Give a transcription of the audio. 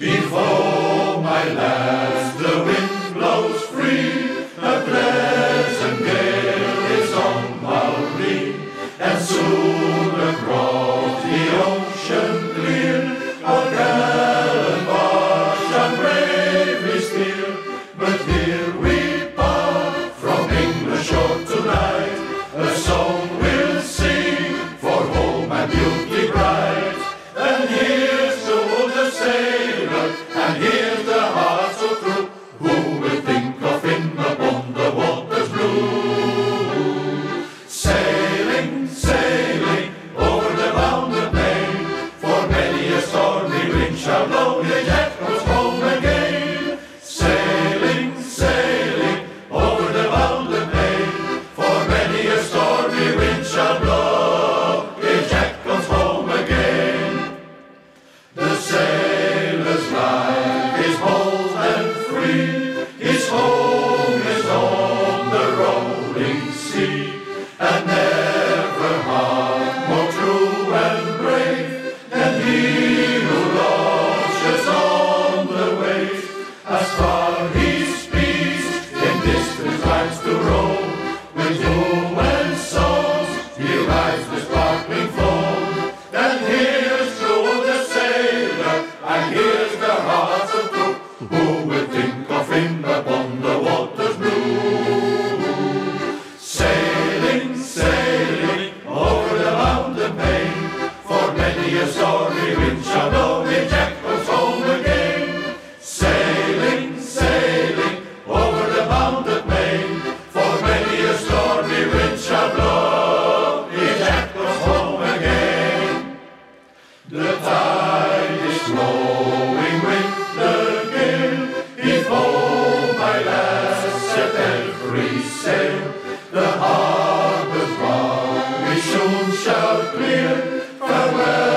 Before my lads the wind blows free, a pleasant gale is on our lee, and soon across the ocean clear, A gallant bark shall bravely steer, but blow the jet stormy wind shall blow me Jack goes home again. Sailing, sailing over the mountain main, for many a stormy wind shall blow me Jack goes home again. The tide is flowing with the gale. Heave oh, ho, my lads, set every sail. The harbor's bound we soon shall clear. Farewell.